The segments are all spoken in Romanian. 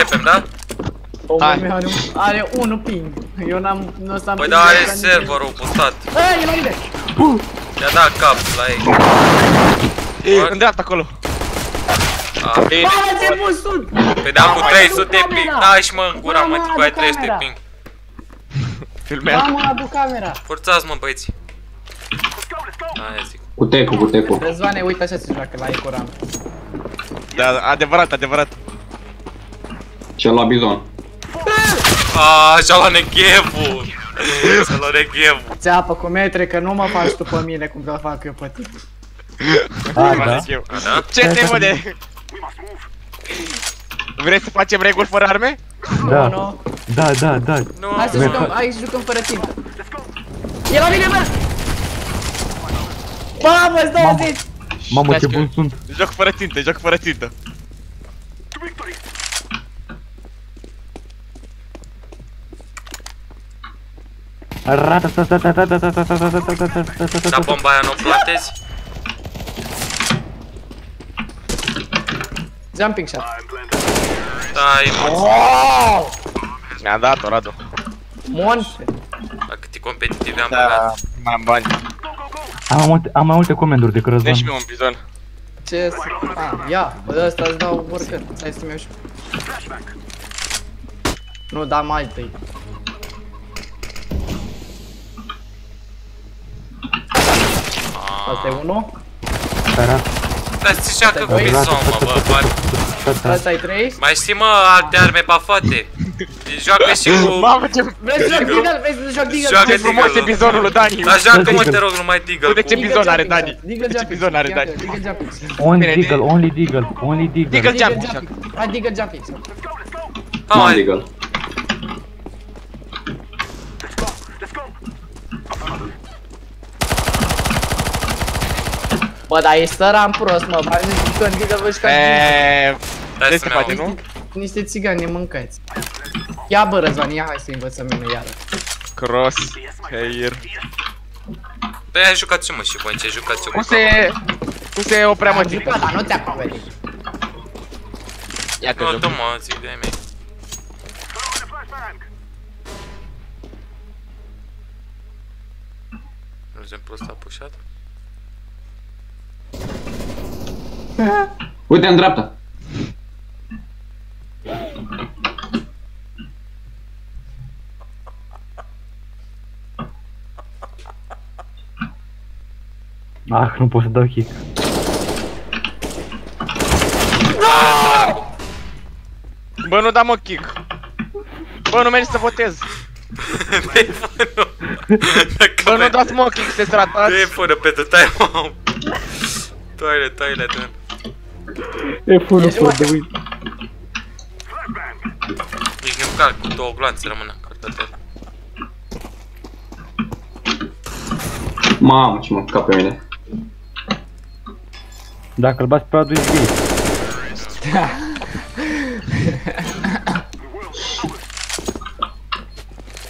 Începem, da? Omul Hai. meu are, un- are unul ping. Eu n-am, nu o să am Păi ping da, are ca nimeni. serverul mutat. Ei, e la mine! I-a dat cap la ei. E, în dreapta acolo. A, Bine. Mamă, ce bun sunt! Păi da, cu Mamă, 300 adu ping. camera! Da, și mă în gura, mă, Mamă, cu ai adu 300 camera! ping. Filmează. Mamă, adu camera! Forțați, mă, băieți. Aia zic. Cu tecu, cu tecu. Răzvane, uite așa se joacă la Ecoram. Da, adevărat, adevărat. Cel la bizon. A, și-a luat nechevul. Și-a luat nechevul. Țeapă cu metre că nu mă faci tu pe mine cum te fac eu pe tine. A, Mă da? zic eu. A, da? Ce te mă de... Vrei să facem reguli fără arme? Da, Nu, nu. da, da, da. Nu, Hai să Merg. jucăm, hai să jucăm fără țintă. E la mine, bă! Mamă, îți dau Mamă. zi! Mamă, ce Dați bun că- sunt. Joc fără țintă, joc fără țintă. Da, bomba aia nu o plantezi? Jumping shot. Da, e mulți. Mi-a dat-o, Radu. Monster. La cât e competitiv am băgat. Da, mai am bani. Am mai multe, am mai multe comanduri decât Răzvan. Dă-și mie un bizon. Ce să... A, ia, bă, ăsta îți dau oricând. Hai să-mi iau și... Nu, da mai tăi. Asta e unul. Sara. Dar ți joacă cu Doi. bizon, mă, bă, bă. Asta e trei. Mai știi, mă, alte arme bafate? Joacă și cu... Mamă, ce... Vrei să joc Deagle? Vrei să joc Deagle? Joacă Ce frumos e Deagle-ul. bizonul lui Dani. Dar joacă-mă, te rog, numai Deagle. Uite ce cu- bizon are Dani. Deagle Ce jumping. bizon are Ia, Dani. Deagle jumping. Only Bine, Deagle, only Deagle, only Deagle. Deagle Deagle jumping. jumping. Hai Deagle jumping. Ha, Man mai- Deagle. Bă, dar e săran prost, mă. Bani zic că Deagle vă jucați Eee... Stai Ce să se mi face, iau. nu? niște țigani nemâncați. Ia bă, Răzvan, ia hai să învățăm mine iară. Cross, hair. Păi ai jucat și mă și voi, ce jucați eu Cum cu se... Cum se oprea mă Am jucat, dar nu te acoperi. Ia că Nu, joc. tu mă, zic de-ai mei. Nu zic prost a Uite în dreapta. Ah, nu pot să dau kick. Bă, nu da mă kick. Bă, nu mergi să votez. Telefonul! Bă, nu dați mă kick, sunteți ratați. Telefonul pentru time Toilet, toilet, man. E fără Ești for the win. Nici nu calc, cu două gloanțe rămână încărcător. Mamă, ce mă cap pe mine. Dacă îl bați pe Adu, ești gay.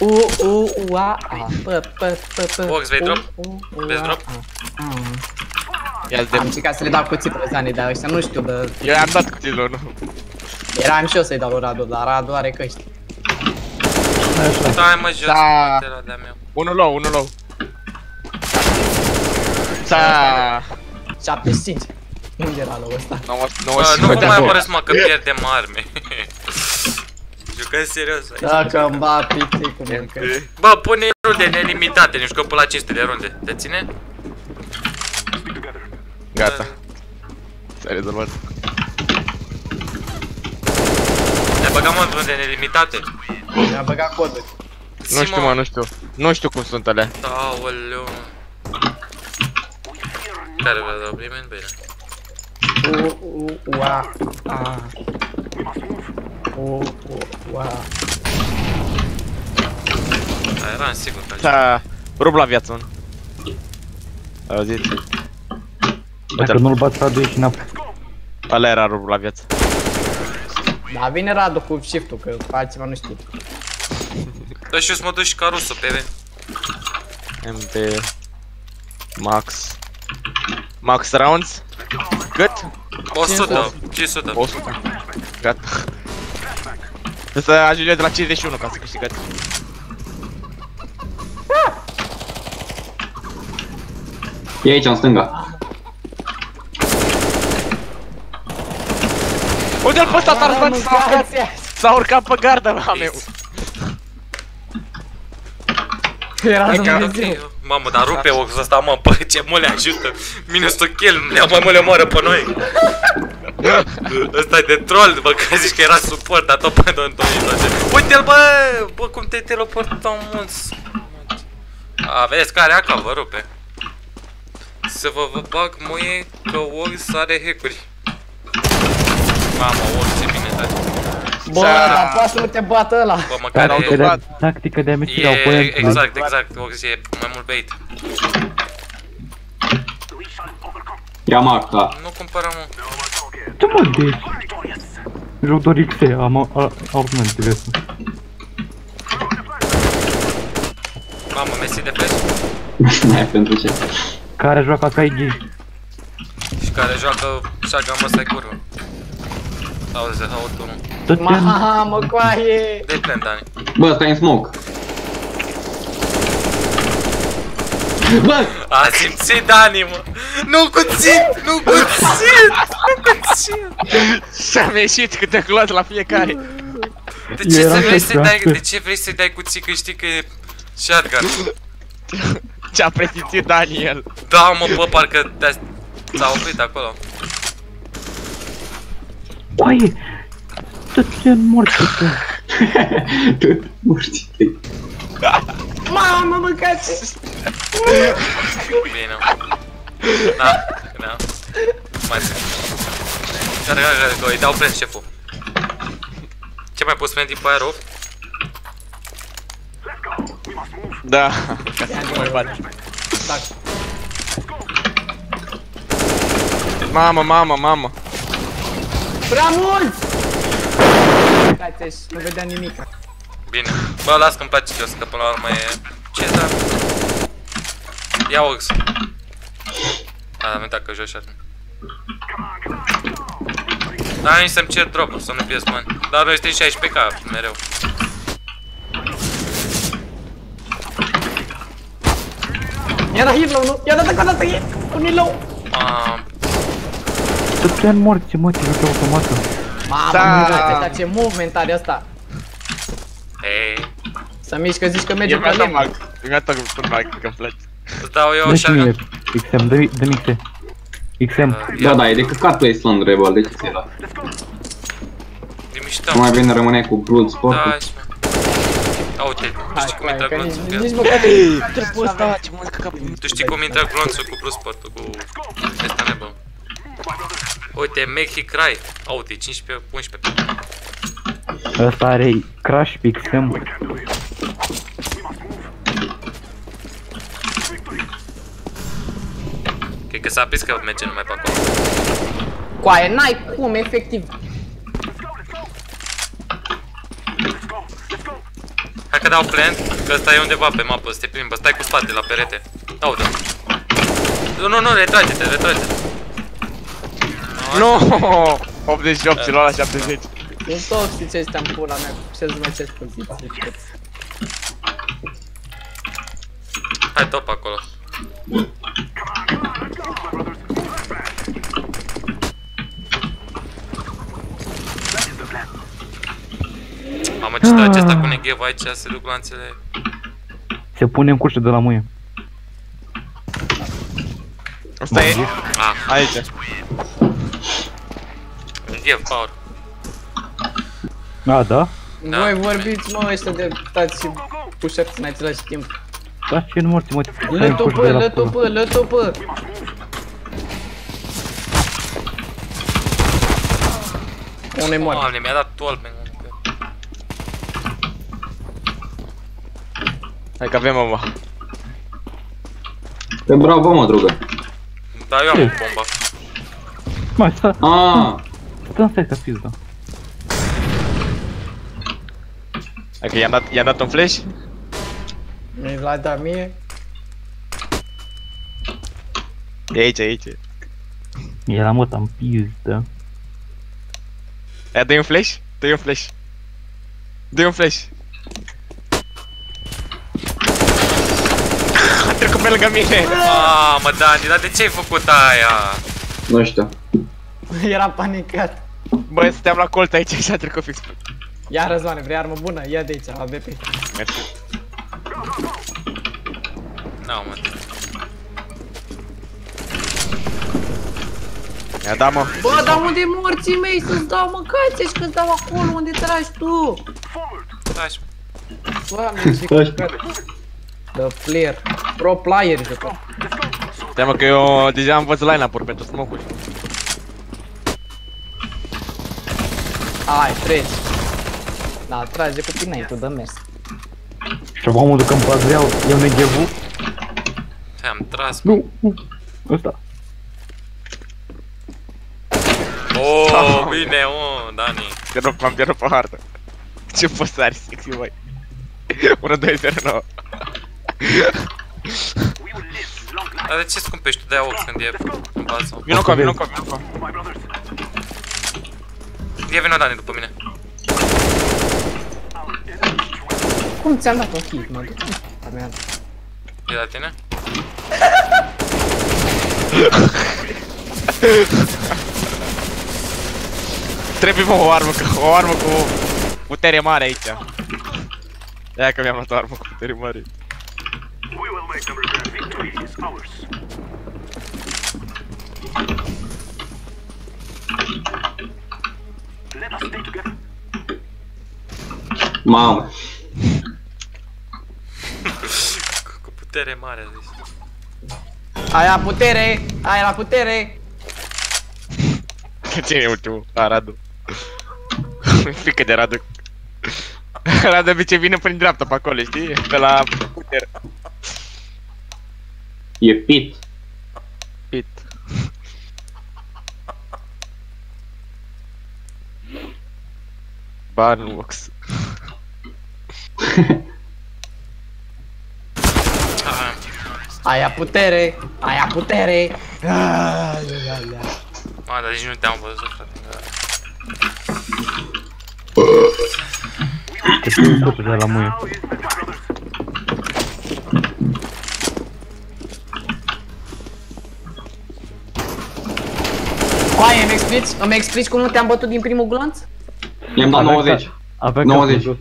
U, u, u, a, a, p, p, p, p. Box, vei u, drop? u, u, Vezi a, drop? A, a. Ia de... Am încercat să le dau cuțit pe Zani, dar ăștia nu știu, bă. Eu i-am dat cu tizonul. Eram și eu să-i dau lui Radu, dar Radu are căști. Stai mă jos, Da. te la de-a meu. Unul low, unul low. Sa... 75. Unde era lui ăsta? 90, Bă, nu vă mai 90. apărăți mă că pierdem arme. Jucăm serios aici. Dacă îmi bat picnicul, mâncă. Bă, pune runde nelimitate, ne jucăm pe la 500 de runde. Te ține? Gata. S-a rezolvat. Ne băgăm în runde nelimitate. Mi-a băgat codul. Nu știu, mă, nu știu. Nu știu cum sunt alea. Aoleu. Care vrea da primi bine. U, u, ua, a. U, u, ua. Da, eram sigur că S-a rupt la viață, un. Auziți? Dacă nu-l bați pe Adu, ești înapoi. Ăla era rupt la viață. Da, vine Radu cu shift-ul, că altceva nu știu. Dă și eu să mă duc și ca rusul pe ven. MP... Max... Max rounds? Cât? 100, 500. 100. Gata. Să ajungem de la 51 ca să câștigați. E aici, în stânga. Uite-l pe ăsta, Tarzan, Mamă, s-a urcat, mâncați-a! s-a urcat pe gardă, mame. Era Hai că- Dumnezeu. Mamă, dar rupe oxul ăsta, mă, păi ce mă le ajută. Minus un kill, ne mai mă le omoară pe noi. Ăsta e de troll, bă, că zici că era suport, dar tot pe Don Uite-l, bă, bă, cum te teleportăm mulți. A, vezi, care aca vă rupe. Să vă, vă bag muie că Ox are hack-uri. Mamă, Ox, ce bine taci. Bă, Sa- dar poate să nu te bată ăla. Bă, măcar Tactică e... de, tactică de amestire a E, oponentului. exact, exact, Ox e mai mult bait. Ia marca. Nu cumpărăm, mă. Ce mă, de... Joc doar XE, am augment de viață. Mamă, Messi de flash Mai pentru ce? Care joacă ca IG? și care joacă shotgun mă stai curvă. Auzi, aud unul. Tot ce Mamă, coaie! De plan, Dani. Bă, stai în smoke. Bă! A simțit Dani, mă! Nu cuțit! Nu cuțit! Nu cuțit! Și-am ieșit câte clot la fiecare. De ce Era să vrei să să-i dai, joacă. de ce vrei să-i dai cuțit că știi că e shotgun? Ce-a presimțit Daniel. Da, mă, bă, parcă te s-a oprit acolo. Oaie! Tot ce morți tu. Tot morți. Mamă, mâncați! Bine. Da, da. Mai țin. Care, care, care, îi dau friend șeful. Ce mai poți friend pe aia, Rof? Da, ca să nu mai bate. Mamă, mamă, mamă. Prea mulți! Mâncați nu vedea nimic. Bine. Bă, las că-mi place jos, că până la urmă e... Ce da? Ia Ox. A, am uitat că joci atunci. Da, nici să-mi cer drop să nu pierzi bani. Dar noi suntem 16 ca mereu. Era hit low, nu? Ia dat acolo, dată hit! Un hit low! Mam, Tot ce morți, mă, ce joc automată. Mamă, Da. mâncați ăsta, ce movement are ăsta! ei, Să mișcă, zici că merge E pe mi-a dat lemn. mag. Mi-a dat un mag, că-mi place. îți dau eu Dă și mie așa. XM, dă-mi dă-mi XE. XM. Da, da, e de căcat pe Island Rebel, de ce ți-ai dat? De mișto. Nu mai bine rămâne cu Blood Sport. Da, și mă. A, uite, tu Hai, știi cum coaie, intră că nici, glonțul cu el? nici măcar... Trebuie ăsta, ce mă că Tu știi cum intră glonțul cu Blue Spot cu ăsta nebun. Uite, make he cry. A, uite, 15, 11. Ăsta are crash pe XM. Cred că s-a prins că merge numai pe acolo. Coaie, n-ai cum, efectiv. Hai că dau plant, că ăsta e undeva pe mapă, să te plimbă, stai cu spate la perete. Aude. Nu, nu, nu, retrage-te, retrage-te. Nu! 88 și lua la 70. Sunt toxici ăștia în pula mea, ce-ți măcesc poziții. Hai top acolo. Mamă, ce stă acesta cu neghev aici, se duc lanțele. Se pune în cușă de la muie. Asta e Ah, aici. Neghev, power. A, da? Da. Voi vorbiți, mă, ăștia de tați și pușați în același timp. Da, ce nu morți, mă, stai în Lătu cușă pă, de la lătu pula. pă, lătu pă. Unul-i mort. Doamne, mi-a dat tolmen. Hai că avem mă. Pe bravo, mă, drugă. Da, eu am o bomba. Mai sta, Ah, ca pizda. Hai că i-am dat, i-am dat un flash. Mi l-a dat mie. E aici, e aici. Era mă, am pizdă. Aia dă un flash? Dă un flash. Dă-i un flash. A trecut pe lângă mine. Mamă, Dani, dar de ce ai făcut aia? Nu știu. Era panicat. Bă, stăteam la colt aici și a trecut fix pe... Ia Răzvane, vrei armă bună? Ia de aici, la BP. Mersi. Nu, mă. Mi-a dat, mă. Bă, dar unde morții mei să-ți dau mâncați că-ți dau acolo unde tragi tu? Taci. Doamne, ce căcat. The player. Pro player jucă. Stai mă că eu deja am văzut line-up-uri pentru smoke-uri. Hai, treci. Da, trage cu tine tu, dă mers. Și acum mă duc în pazreau, eu neghevu. Te-am tras. Nu, nu. Ăsta. Oh, bine, oh, Dani. Te rog, m-am pierdut pe hartă. Ce postare sexy, băi. 1, 2, 0, 9. Dar de ce scumpești tu de AUX când e în bază? Vino cu vino cu vino cu Ia vino Dani după mine. Cum ți-am dat un hit, mă? duc a mea. E la tine? Trebuie mă o armă, cu- o armă cu putere mare aici. Ia că mi-am luat o armă cu putere mare. Mamă. Cu, cu putere mare, a zis. Aia putere! Aia la putere! Cine e ultimul? A, Radu. Mi frică de Radu. Radu de ce vine prin dreapta pe acolo, știi? Pe la putere. E pit. Pit. Barbox. Ah, Aia putere! Aia putere! Aia, aia, aia. mă, dar nici nu te-am văzut, frate. Te știu scotul de la muie. Coaie, îmi explici? Îmi explici cum nu te-am bătut din primul glonț? I-am dat Avea 90. ca- Avea 90. capul jos.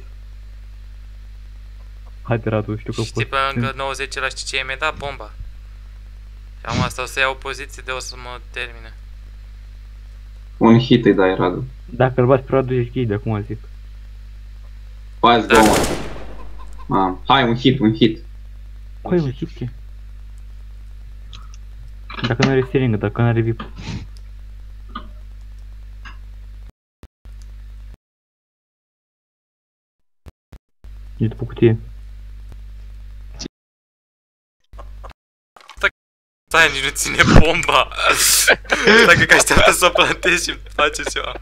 Haide Radu, știu că Știi poți. pe lângă 90 la știi ce mi-a dat? Bomba. Și am asta o să iau poziție de o să mă termine. Un hit îi dai, Radu. Dacă îl bați pe Radu, ești gay de acum zic. Hai, Da. două. Mamă. Hai, un hit, un hit. Coi, mă, hit ce? Dacă nu are steering, dacă nu are VIP. E după cutie. Stai, nici nu ține bomba. Dacă că așteaptă să o plantezi și face ceva.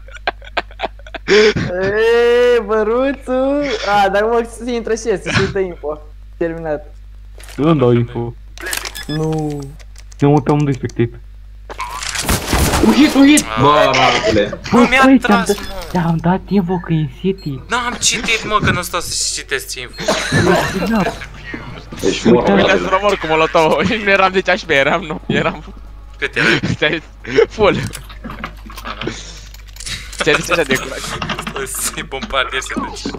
Eee, băruțu! A, dar mă să intră și este, să uită info. Terminat. Eu îmi dau info. Nu. Eu mă pe amândoi spectate. Un hit, un hit! Bă, Radule. Bă, mi-a Băi, tras, ți-am dat- mă. Ți-am dat info că e în City. N-am citit, mă, că nu stau să citesc info. Deci mor, Uite, Uite Radule. să mă cu molotov. Nu eram 10 HP, eram nu. Eram Cât era? ți-ai full. Ah, nu. Ți-ai zis așa de curaj. Stai să-i bombardier să duce.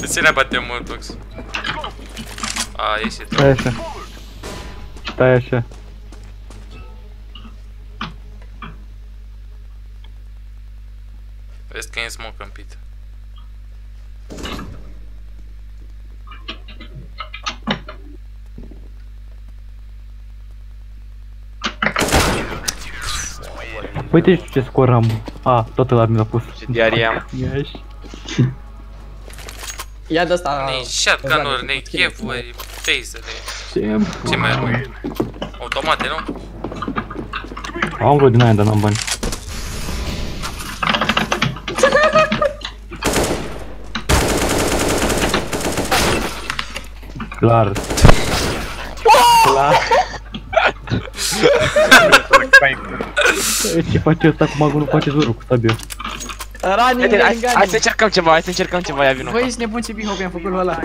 De ce ne batem mult, Box? A, ieșit. Stai așa. Stai așa. Vezi că e în smoke în pit. Uite ce scoram. A, toată la mine a pus. Ce diarie am. Iași. Ia de asta. Ne shotgun-uri, ne chefuri, taser-uri. Ce Ce mai are? Automate, nu? Am vreo din aia, dar n-am bani. Clar. Clar. Ce face ăsta cu magul, nu face zorul cu sabia. Running, Hai, hai, running, hai să running. încercăm ceva, hai să încercăm ceva, ia vino Băi, ești nebun ce bihop i-am făcut lui ăla.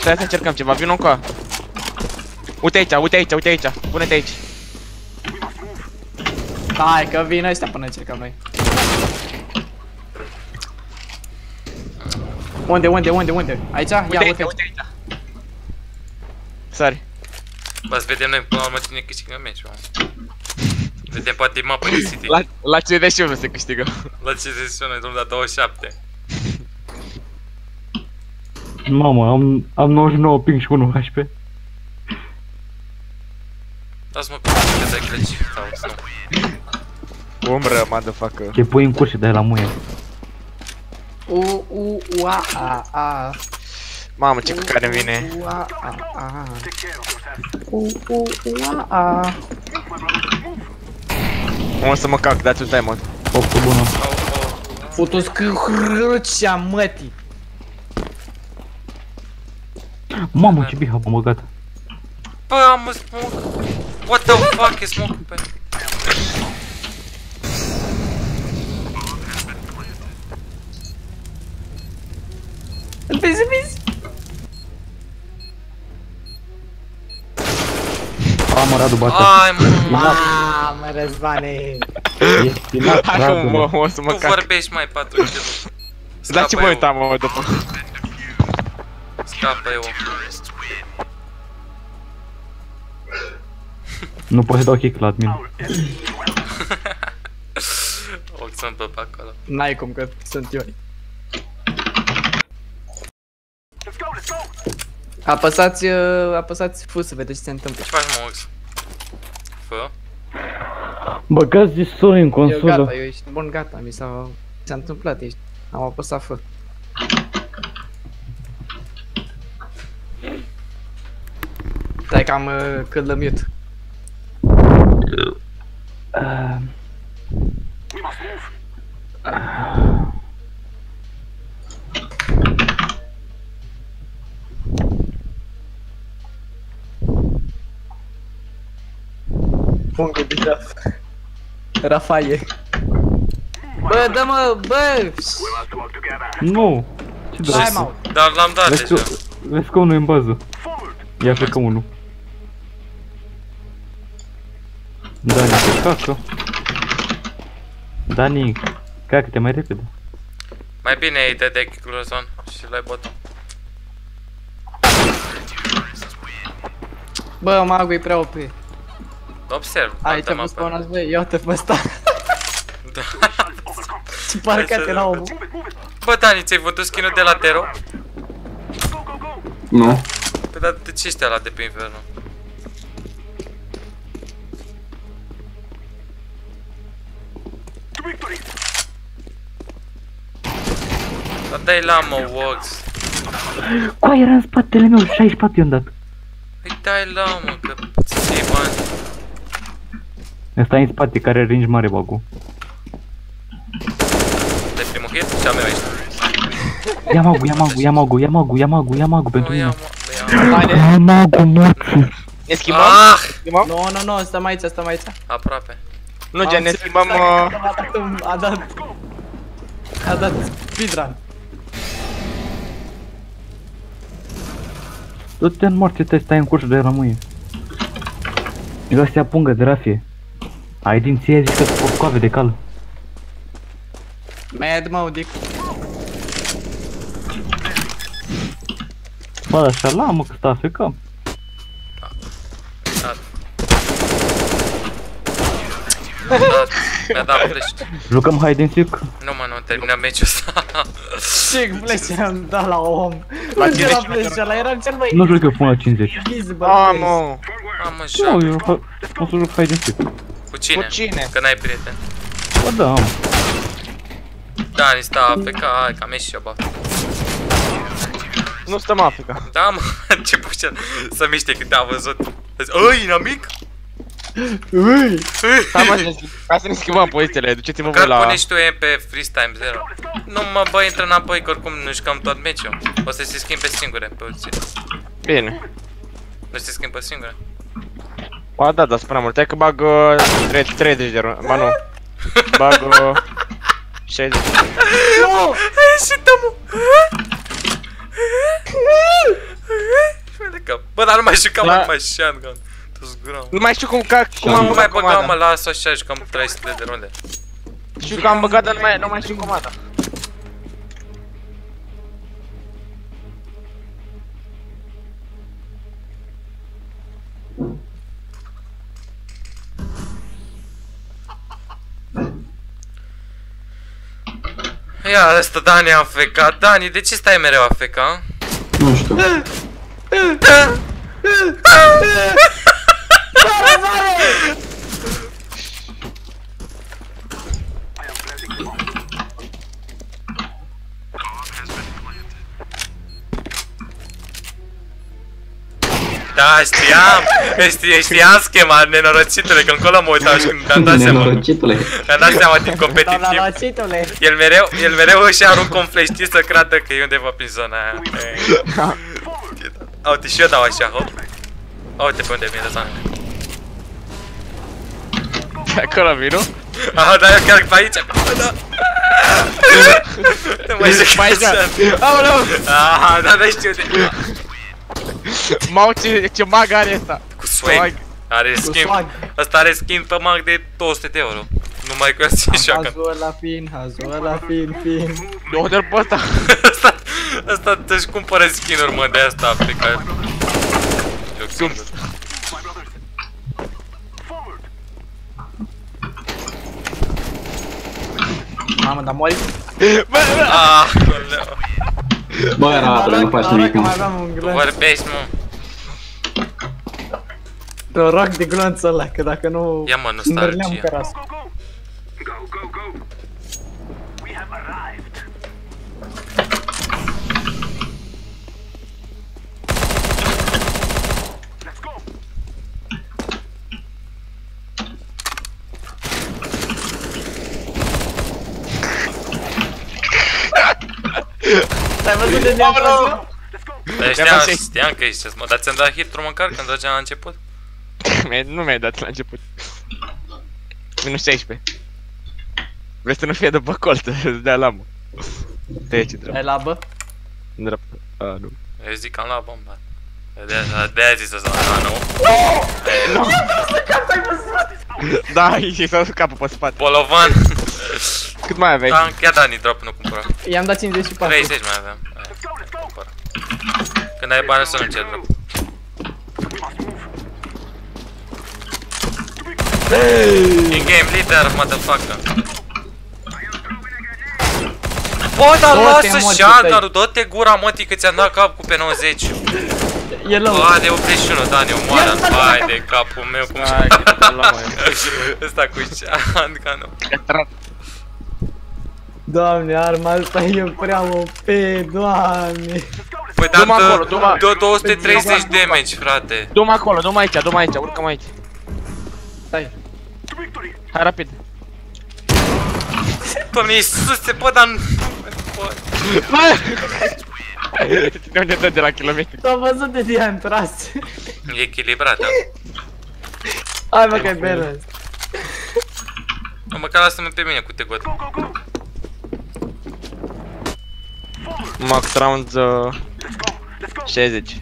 Stai să încercăm ceva, vino încoa Uite aici, uite aici, uite aici, pune-te aici Hai că vin ăștia până încercăm noi. Unde, unde, unde, unde? Aici? Ia, Uite uite. Aici, uite aici Sari Bă, să vedem noi până la urmă cine câștigă meciul. Vedem poate mapa de City. La, la 51 se câștigă La ce sesiune, domnul, la 27. Mamă, am, am 99 ping și 1 HP. Lasă-mă pe mine că dai glitch. Sau nu. Umbră, motherfucker Ce pui în curse de la muie. U, u, u, a, a, a. Mamă, ce căcare îmi vine U, a, a, a. U, u, u, a, a. O să mă cac, dați-mi stai mă Poftă bună. Au, au. Futu scârâcea mătii. Mamă, ce bihap am băgat. Bă, am un smoke. What the fuck e smoke pe... Vezi, vezi? Radu bate. Ai, mă, Mamă, Răzvane. E stinat, Hai că mă, Radu. o să mă tu cac vorbești mai 4 kg. Dar ce Scapă mă eu, uitam mă după scapă eu. Nu pot să dau kick la admin. O sunt pe pe acolo. N-ai cum că sunt eu. Apăsați, uh, apăsați fus să vedeți ce se întâmplă. Ce faci, mă, Ox? Fă? Băgați distoi în Eu consolă. gata, eu ești bun, gata, mi s-a, mi s-a întâmplat, ești, am apăsat fă. Stai că am uh, cât la mute. Uh, Punctul de Raf. Rafaie. Bă, dă-mă, bă! Nu! Ce Time dracu? out. Dar l-am dat Vezi că, deja. vezi că unul e în bază. Ia plecă unul. Dani, te cacă. Dani, cacă-te mai repede. Mai bine îi dai de Clozon și l-ai bottom. Bă, magul e prea OP. Observ, Aici altă vă mapă. spawnați, bă, ia uite pe ăsta. Da. Ce parcate la omul. Bă, Dani, ți-ai vândut skin-ul de la Tero? Nu. Păi dar de ce ești ăla de pe Inferno? Dar dai la mă, Wox. Coa, era în spatele meu, 64 i-am dat. Păi dai la mă, că ți iei bani. Ăsta e în spate, care are range mare, bagu. Dai primul hit și a meu ești. Ia magu, ia magu, ia magu, ia magu, ia magu, ia magu pentru Nu ia mine. mă, nu ia mă. Ia magu, morți. Ne schimbăm? Ah! Schimbăm? Nu, nu, nu, stăm aici, stăm aici. Aproape. Nu, gen, ne Am schimbăm... înțeles, uh, A dat... A dat speedrun. Du-te în morți, te stai în cursul de rămâie. Eu astea pungă de rafie. Ai din ție zici că o coave de cal. Mad mode. Bă, așa la mă că stă AFK. Da. Da, Mi-a dat flash. Jucăm hide and seek. Nu mă, nu terminăm meciul ăsta. Ce flash am dat la om. La Unde tine la și flash ăla? Eram cel mai Nu joc eu până la 50. invisible Ah, place. mă, Mamă, Nu, joc. eu fa- o să joc hide and seek. Cu cine? cu cine? Că n-ai prieten. Bă, da, am. Dani sta AFK, hai că am ieșit și eu, bă. Nu stăm Africa. Da, mă, ce pușă să miște când te-a văzut. Zici, Ăi, inamic? Ui! Hai mă, să ne schimb- hai să ne schimbăm pozițiile, duceți-mă voi Măcar la... pune și tu M pe freestyle 0. Nu mă, bă, intră înapoi, că oricum nu jucăm tot meciul. O să se schimbe singure pe poziție. Bine. Nu se schimbă singure. Ba da, dar sunt prea mult. Hai că bag uh, tre- 30 de rund. Ba nu. Bag uh, 60. Nu! Și tămu! Bă, dar nu mai știu că am La- mai shotgun. Tu-ți gura. Nu mai știu cum, ca, cum am Nu mai băgat băgam, mă, comanda. las așa, jucam 300 de runde. Știu că am băgat, dar nu mai, nu mai știu comanda. Ia, ăsta Dani a AFK. Dani, de ce stai mereu AFK? Nu știu. Da, știam, știam, știam schema, nenorocitule, că încolo mă uitam și când am dat seama. Nenorocitule. Mi-am dat seama din competitiv. Doamna El mereu, el mereu își aruncă un flash, știi, să creadă că e undeva prin zona aia. E. Uite, și eu dau așa, hop. Uite pe unde vine zona. Pe acolo vin, nu? Aha, da, eu chiar pe aici. Da. Nu mai zic Mai așa. așa. Aoleu! Aha, da, da, știu de... Mau, ce, ce mag are ăsta. Cu swag. Are skin. Asta are skin pe mag de 200 de euro. Numai că ăsta e shotgun. Hazul ăla fin, hazul ăla fin, fin. De unde pe ăsta? Asta, asta își cumpără skin-uri, mă, de asta pe care... Joc singur. Mamă, dar mori. Bă, bă! Ah. Bă, Radule, nu faci nimic, că mai mă. aveam un glonț. Vorbești, mă. Te rog de glonțul ăla, că dacă nu... Ia, mă, nostalgie. Mărleam căras. Ai văzut de ne-am Aoleu! Dar Mi-am știam, dat știam că ești mă, dar ți-am dat hit-ul măcar când trăgeam la început? Mi-ai- Nu mi-ai dat la început. Minus 16. Vrei să nu fie după colt, îți dea lamă. Te aici, drept. Ai labă? Drept. A, nu. Eu zic că am luat bomba. De-aia de zis asta, da, nu? Da, și s-a dus capul pe spate. Bolovan! Cât mai aveai? Da, chiar Dani drop nu cumpăra. I-am dat 54. 30 mai aveam. Aia, cumpăra. Când ai bani să nu cer drop. In-game leader, motherfucker. Bă, dar Du-te, lasă mă, shotgun-ul, dă-te gura, mătii, că ți-am dat cap cu pe 90 E low. Bă, de 81, Dani, omoară Hai de capul meu, cum Hai, că te-am luat, mă. Ăsta cu shotgun-ul Doamne, arma asta e prea OP, doamne. Păi Du-mă dar acolo, du-mă. dă 230 damage, frate Du-mă acolo, du-mă aici, du-mă aici, urcăm aici. Stai. Hai rapid. Doamne Iisuse, bă, dar nu... Bă, Bă! De unde dă de la kilometri? S-a văzut de ce am tras. E echilibrat, da. Hai mă că e balance. Mă, Măcar lasă-mă pe mine cu tegot Max round uh, 60.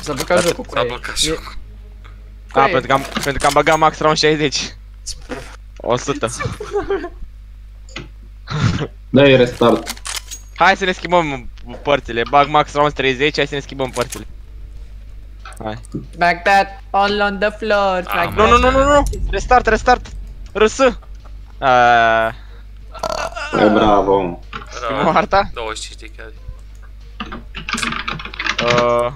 S-a blocat jocul cu S-a ei. blocat E- jocul cu A, ei. pentru că, am, pentru că am băgat max round 60. 100. Dă-i restart. Hai să ne schimbăm părțile. Bag max round 30, hai să ne schimbăm părțile. Hai. Back that all on the floor. Ah, like Nu, nu, that. nu, nu, nu. Restart, restart. RS. Aaaa. E bravo. Schimbăm harta? 25 de chiar Uh,